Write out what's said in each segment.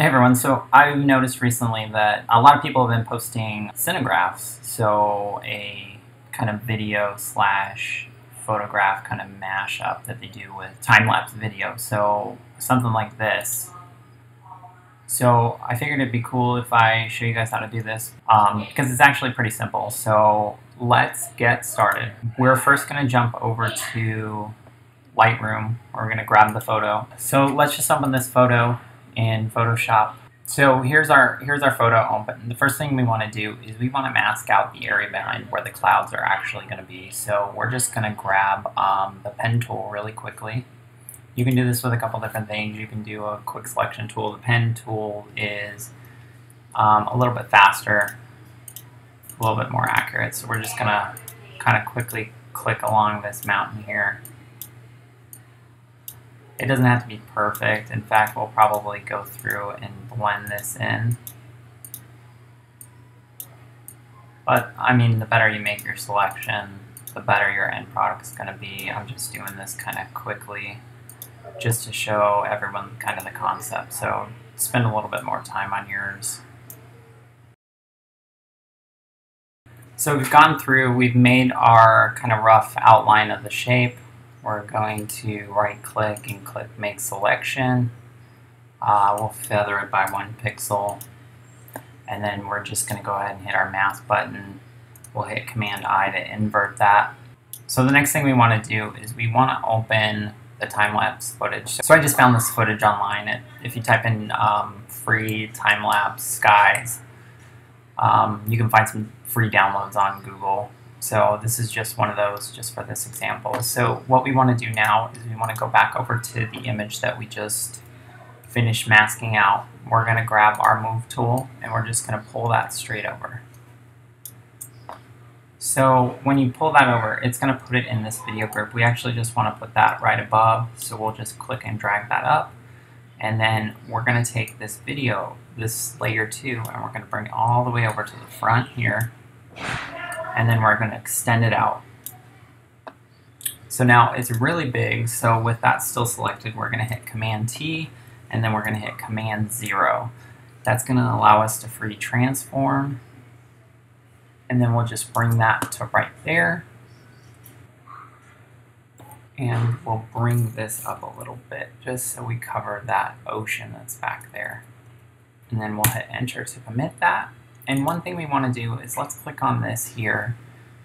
Hey everyone, so I've noticed recently that a lot of people have been posting cinegraphs, so a kind of video slash photograph kind of mashup that they do with time-lapse video, so something like this. So I figured it'd be cool if I show you guys how to do this, um, because it's actually pretty simple. So let's get started. We're first going to jump over to Lightroom. We're going to grab the photo. So let's just open this photo in Photoshop. So here's our here's our photo open. The first thing we want to do is we want to mask out the area behind where the clouds are actually going to be. So we're just going to grab um, the pen tool really quickly. You can do this with a couple different things. You can do a quick selection tool. The pen tool is um, a little bit faster, a little bit more accurate. So we're just going to kind of quickly click along this mountain here. It doesn't have to be perfect. In fact, we'll probably go through and blend this in. But, I mean, the better you make your selection, the better your end product is going to be. I'm just doing this kind of quickly just to show everyone kind of the concept. So spend a little bit more time on yours. So we've gone through, we've made our kind of rough outline of the shape we're going to right click and click make selection. Uh, we'll feather it by one pixel and then we're just going to go ahead and hit our mask button. We'll hit Command I to invert that. So the next thing we want to do is we want to open the time-lapse footage. So I just found this footage online. It, if you type in um, free time-lapse skies, um, you can find some free downloads on Google. So this is just one of those just for this example. So what we want to do now is we want to go back over to the image that we just finished masking out. We're going to grab our move tool and we're just going to pull that straight over. So when you pull that over, it's going to put it in this video group. We actually just want to put that right above, so we'll just click and drag that up. And then we're going to take this video, this layer 2, and we're going to bring it all the way over to the front here and then we're going to extend it out. So now it's really big, so with that still selected, we're going to hit Command T, and then we're going to hit Command 0. That's going to allow us to free transform, and then we'll just bring that to right there, and we'll bring this up a little bit, just so we cover that ocean that's back there. And then we'll hit Enter to commit that, and one thing we want to do is let's click on this here.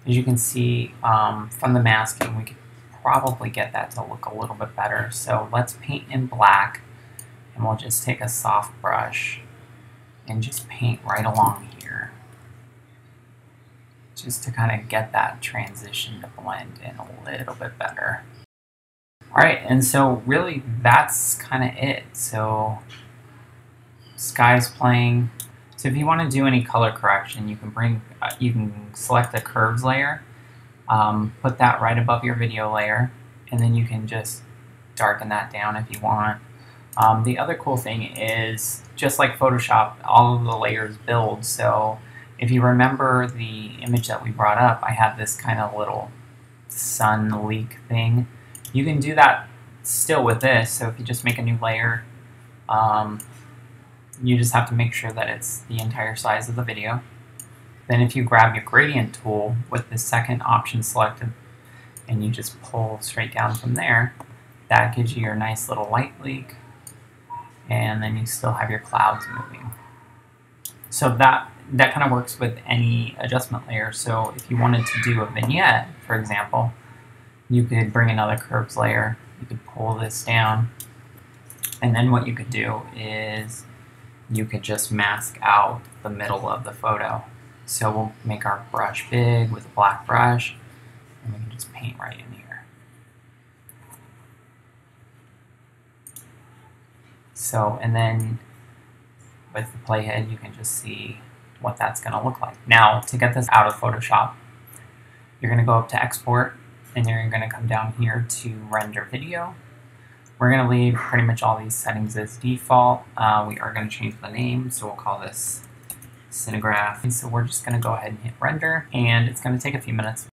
As you can see um, from the masking, we could probably get that to look a little bit better. So let's paint in black, and we'll just take a soft brush and just paint right along here. Just to kind of get that transition to blend in a little bit better. Alright, and so really that's kind of it. So sky's playing, so if you want to do any color correction, you can bring, uh, you can select the curves layer, um, put that right above your video layer, and then you can just darken that down if you want. Um, the other cool thing is, just like Photoshop, all of the layers build. So if you remember the image that we brought up, I had this kind of little sun leak thing. You can do that still with this. So if you just make a new layer, um, you just have to make sure that it's the entire size of the video. Then if you grab your gradient tool with the second option selected and you just pull straight down from there, that gives you your nice little light leak and then you still have your clouds moving. So that that kind of works with any adjustment layer. So if you wanted to do a vignette, for example, you could bring another curves layer, you could pull this down, and then what you could do is you could just mask out the middle of the photo. So we'll make our brush big with a black brush, and we can just paint right in here. So, and then with the playhead, you can just see what that's going to look like. Now, to get this out of Photoshop, you're going to go up to Export, and you're going to come down here to Render Video, we're going to leave pretty much all these settings as default. Uh, we are going to change the name, so we'll call this Cinegraph. And so we're just going to go ahead and hit render, and it's going to take a few minutes.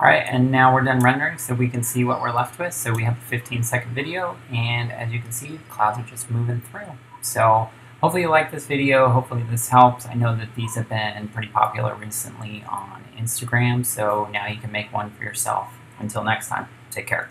Alright, and now we're done rendering, so we can see what we're left with. So we have a 15 second video, and as you can see, the clouds are just moving through. So hopefully you like this video. Hopefully this helps. I know that these have been pretty popular recently on Instagram, so now you can make one for yourself. Until next time, take care.